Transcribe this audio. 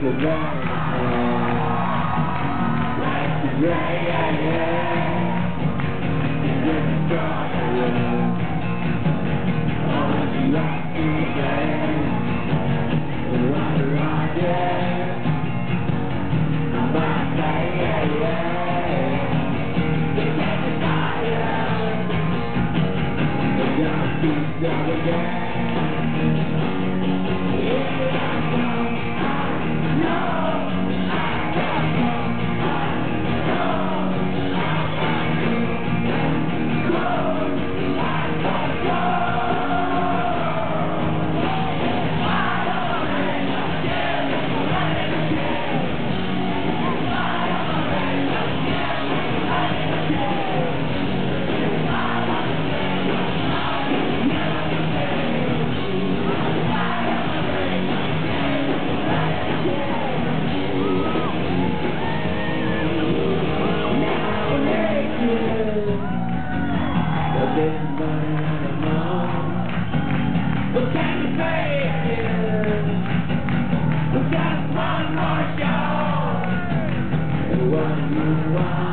the right. Yeah, yeah, yeah. Get started. All that you like to say. Rock, rock, yeah. I'm back, yeah, yeah. Get started. The dog keeps